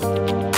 Peace.